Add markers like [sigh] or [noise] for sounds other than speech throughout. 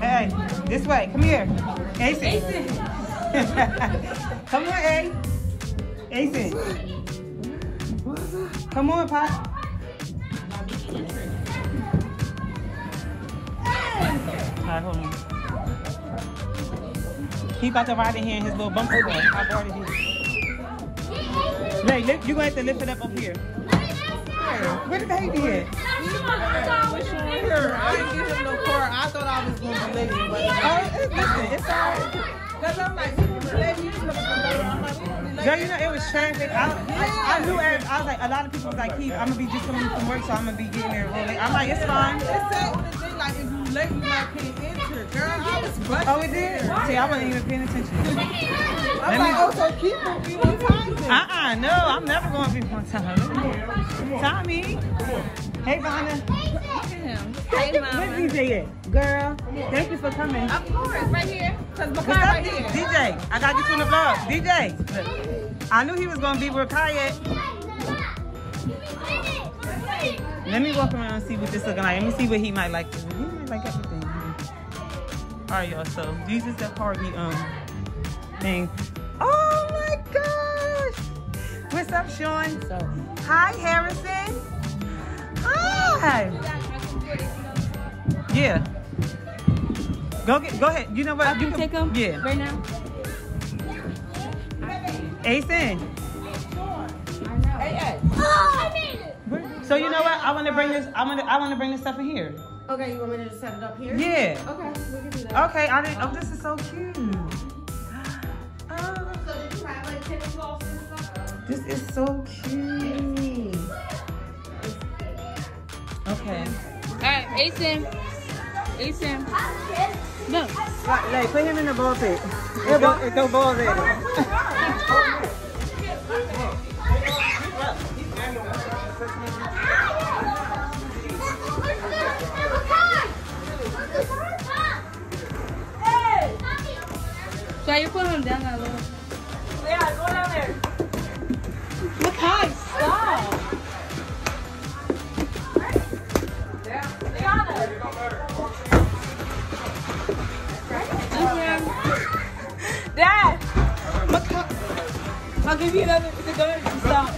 Hey, this way. Come here. Acen. [laughs] Come on, A. Acen. Come on, Pop. Alright, hold on. He about to ride in here in his little bumper boy. How bored is he? Hey, lift, you gonna have to lift it up up here. Where the baby at? Going to. But Oh, it's, listen, it's alright. Because I'm like, people. You I'm like, people. Girl, you know, it was traffic. I, I, knew, every- I was like, a lot of people was like, Keith, I'm gonna be just coming from work, so I'm gonna be getting there real. I'm like, it's fine. It thing, like, if you late, you not can't enter. Girl, I was rushing. Oh, it did? See, I wasn't even paying attention. I'm Let like, me- oh, so keep on be on time then. Uh-uh, no, I'm never going to be one time. Tommy. Hey, Vanna. Hey, Where's mama. DJ at? Girl, thank you for coming. Of course, right here. Cause my What's car up, right here. DJ? I got to get you in the vlog. DJ, look. I knew he was going to be Kai at. Let me walk around and see what this looking like. Let me see what he might like. He might like. All right, y'all. So these is the party um thing. Oh my gosh! What's up, Sean? So, Hi, Harrison. Hi. Yeah. Go get. Go ahead. You know what? I can you take them Yeah. right now. Acen. So you know what? I want to bring this. I want to. I want to bring this stuff in here. Okay, you want me to just set it up here? Yeah. Okay, we can do that. Okay. I didn't. Oh, this is so cute. Oh, [gasps] So did you have like tennis balls and stuff? this is so cute. Okay. Alright, Acen. Acen. No. Right, like put him in the ball pit. It go, it go balls at Try you put him down that little. Yeah, go down there. Look how stop. Dad! I'll give you another the gun. Stop.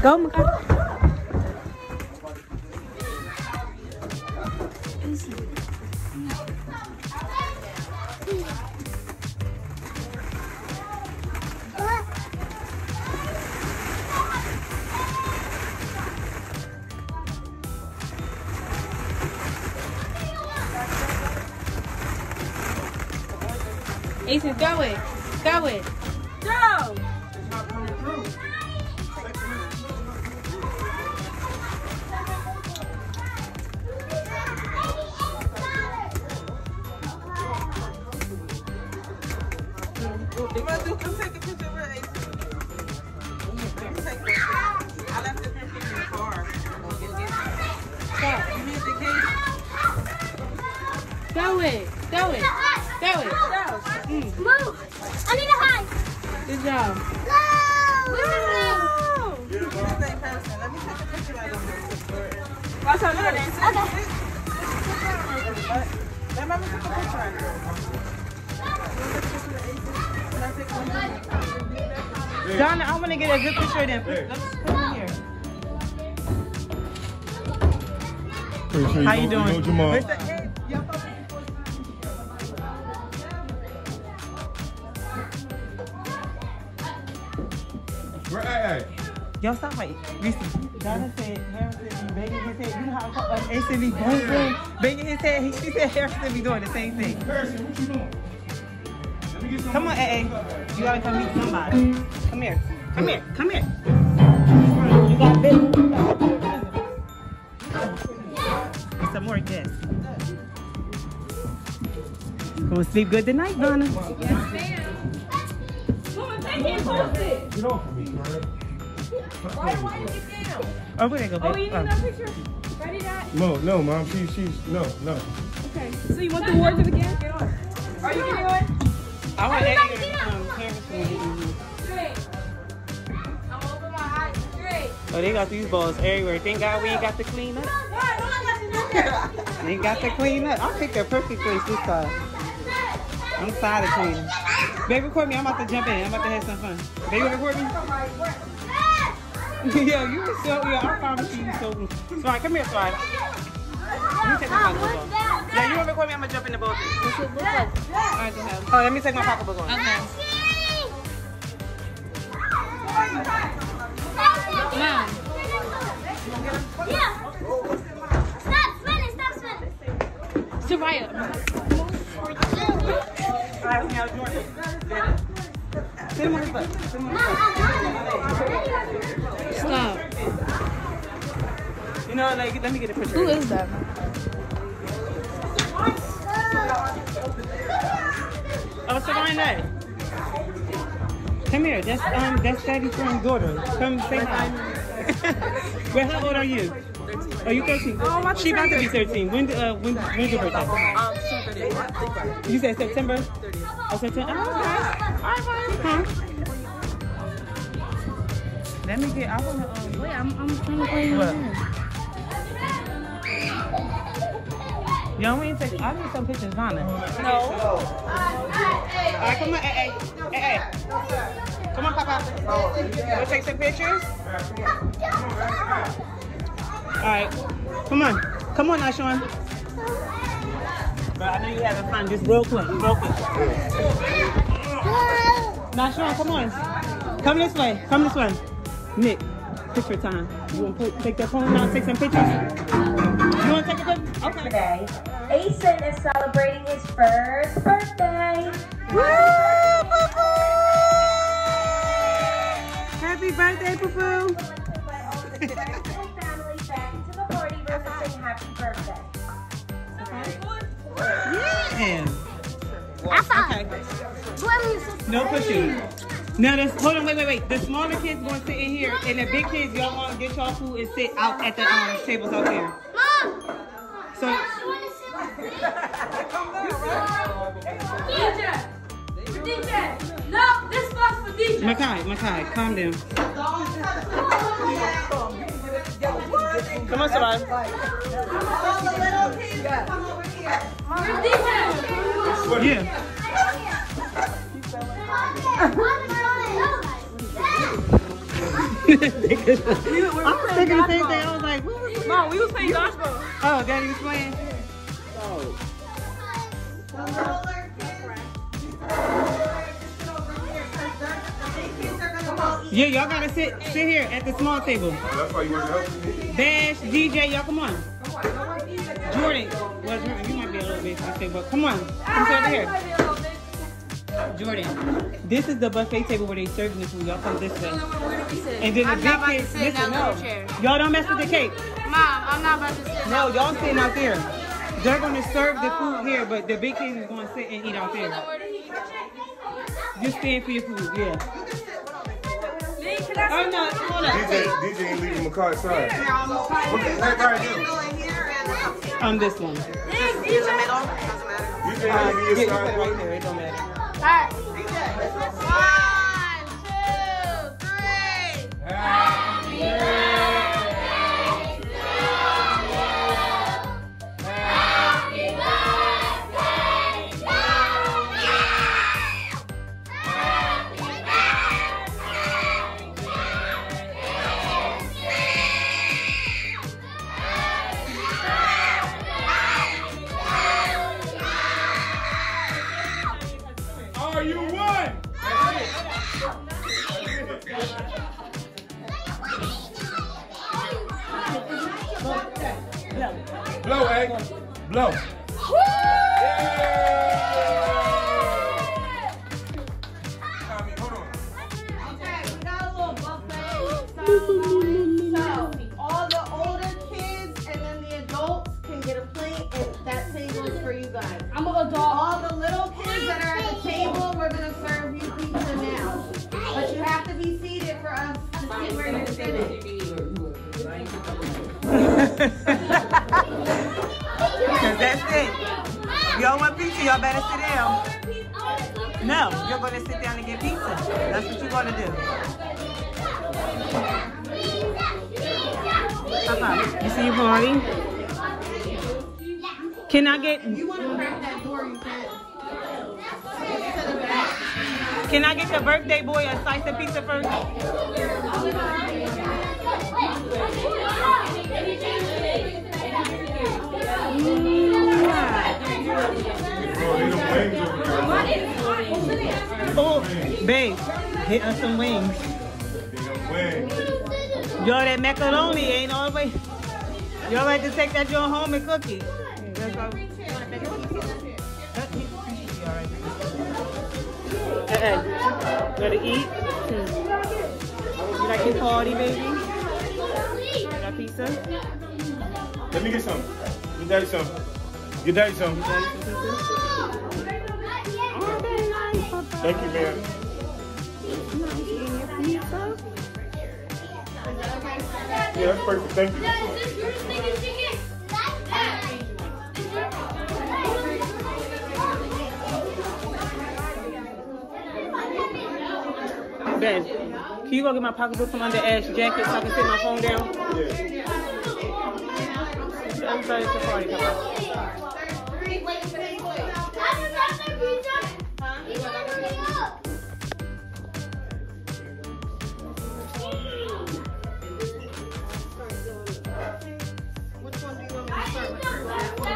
Go, Makai. In the car. Go it. Go. Need the? Go it. Go it. Go. Move! I need to hide! Good job. No! You're the same person. Let me take a picture right on. Watch out, look Okay. Let mama take a picture right here. I take one? Donna, I want to get a good picture of them. Let's put them here. How you doing? Y'all stop right. Reese, Donna said Harrison banging his head. You know how uh, Ace be boom, boom, banging his head. He, she said Harrison be doing the same thing. Harrison, what you doing? Come on, AA. You gotta come meet somebody. Come here. Come here. Come here. You got. And some more guests. Gonna sleep good tonight, Donna. Get off of me, bro. Oh, where they go, babe? Oh. You need um, that picture? Ready, Dad? No, no, mom. She, she's no, no. Okay. So you want the words of again? Get on. Are you getting on? I want Everybody Eddie um, Harrison to get I'm open my eyes. Straight. Oh, they got these balls everywhere. Thank God we ain't got to clean up. They ain't got to clean up. I picked the perfect place this time. I'm tired of cleaning. Baby, record me. I'm about to jump in. I'm about to have some fun. Baby, record me. [laughs] yo, you were so, yo, I promise you, you so. Swine, come here, Swine. Let me take my pocketbook off. Yeah, you want to record me? I'm going to jump in the boat. Oh, let me take my pocketbook off. Mom. Yeah. Stop spinning, stop spinning. Soraya. All right, now, Jordan. Stop. You know, like, let me get a picture. Who is that? Oh, Savannah. Come here. That's um, that's Daddy's friend's daughter. Come say hi. [laughs] well, how old are you? Are you 13? Oh, my She about to be 13. When, uh, when, when's your birthday? Um, Super You said September? 30th. Oh, September. Oh, okay. All right? Let me get. I wanna. Um, Wait, I'm, I'm trying to play What? Y'all want to take? I need some pictures, Vanna. No. All right, come on, hey, hey, hey. Come on, Papa. Wanna take some pictures? All right, come on, come on, now. But I know you're having fun. Just real quick, real quick. Now, come on. Come this way. Come this way. Nick, picture time. You want to take that phone now? Take some pictures. You want to take a picture? Okay. today. Acen is celebrating his first birthday. Happy birthday, Poo Poo. Invite all the friends and family back into the party room to sing happy birthday. Yeah. I Okay. No pushing. Now, this, hold on, wait, wait, wait. The smaller kids going to sit in here, and the big kids, y'all want to get y'all food and sit out at the um, tables out there. Mom. So, DJ. DJ. No, this spot's for DJ. Makai, Makai, calm down. Come on, Sarai. For DJ. Yeah. [laughs] I was thinking the same thing. I was like, what was No, we was playing dodgeball. Oh, Daddy was playing. Yeah, y'all gotta sit sit here at the small table. That's why you want to help me? Dash, DJ, y'all come on. Jordan, well, Jordan, you might be a little bit too but come on, come sit over here. Jordan, this is the buffet table where they serving the food. Y'all come this way. And then the I'm big not about to kids, listen, that no, y'all don't mess with the cake. Mom, I'm not about to sit. No, y'all sitting out there. They're gonna serve the food here, but the big kids is gonna sit and eat out there. Just stand for your food, yeah. Oh no, hold DJ, up. DJ ain't leaving Makai side. Okay, right, right here. Go in here and this one. in the middle. Doesn't matter. DJ Uh, yeah, you put it right there. It don't matter. Are Because that's it. If y'all want pizza, y'all better sit down. No, you're gonna sit down and get pizza. That's what you're gonna do. You see your party? Can I get You want to crack that door, you said. can I get the birthday boy a slice of pizza first? Babe, hit us some wings. Yo, that macaroni ain't all the way. Y'all like to take that joint home and cook it. Uh-uh. Gotta eat. Hmm. You like your party, baby? You got pizza? Let me get some. Get daddy some. Get daddy some. Thank you, man. Yeah, that's perfect. Thank you. Ben, can you go get my pocketbook from under Ash jacket so I can sit my phone down? Yeah. Everybody at the party,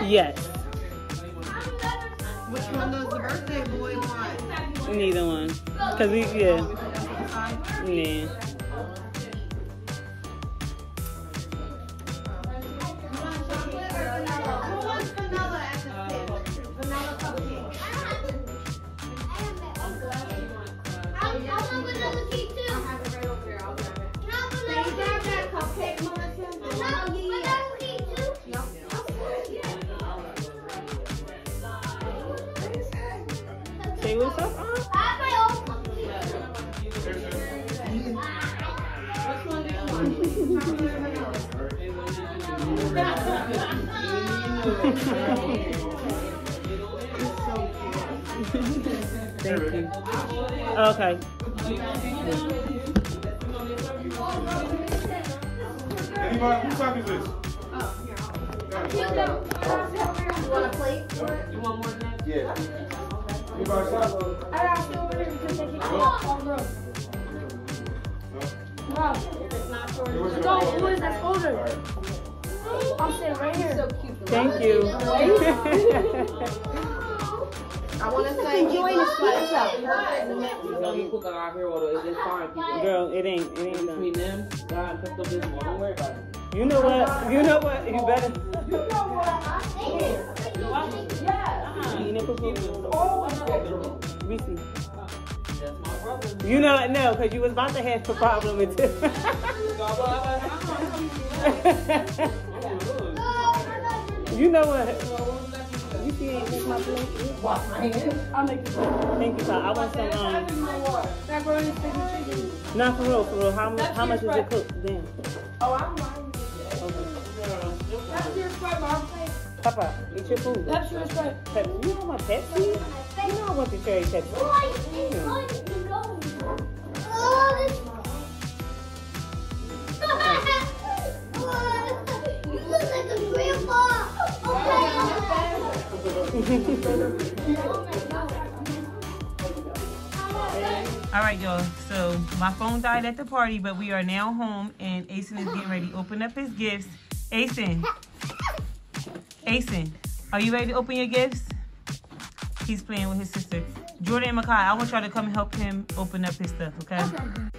Yes, Which one does the birthday boy want? neither one. Cause we, yeah, yeah. Thank you. Okay. Anybody, whose sock is this? You want a plate? Yeah. Anybody else? I have to over here because they keep sock? No, who is that older? I'm sitting right here. So cute. Thank you. [laughs] I want to say enjoy the people got out here, or is it foreign people? Girl, it ain't, it ain't done. Between them, God and Pepto Bismol, don't worry about it. You know what? You know what? You better. You know what? We oh, see. That's my brother. You know what? No, because you was about to have a problem with it. [laughs] [laughs] you know what? You see, ain't make my plate. Wash my hands. I'll make it. Thank you, sir. I want some. Um, Macaroni, chicken, chicken. not for real, for real. How much? How much is it cooked? Damn. Oh, I'm lying. That's your Sprite, Mom. Papa, eat your food. That's your Sprite. Pepsi. You know my Pepsi? You know I want the cherry Pepsi. [laughs] All right, y'all. So my phone died at the party, but we are now home, and Acen is getting ready to open up his gifts. Acen, Acen, are you ready to open your gifts? He's playing with his sister. Jordan and Makai, I want y'all to come help him open up his stuff, okay?